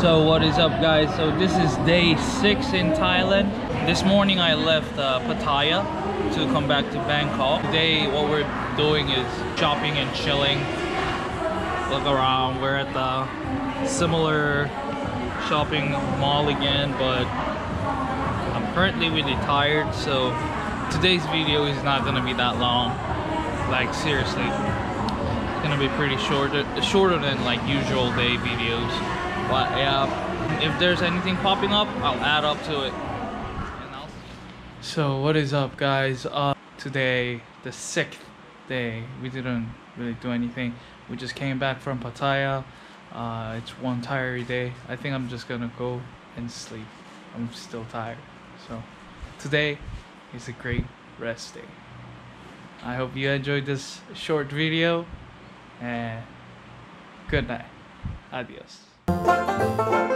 So what is up guys? So this is day six in Thailand. This morning I left uh, Pattaya to come back to Bangkok. Today what we're doing is shopping and chilling. Look around. We're at the similar shopping mall again, but I'm currently really tired, so today's video is not gonna be that long. Like seriously, it's gonna be pretty short, shorter than like usual day videos. But yeah, if there's anything popping up, I'll add up to it. So what is up, guys? Uh, today, the sixth day, we didn't really do anything. We just came back from Pattaya. Uh, it's one tired day. I think I'm just gonna go and sleep. I'm still tired. So today is a great rest day. I hope you enjoyed this short video and good night. Adios. Thank you.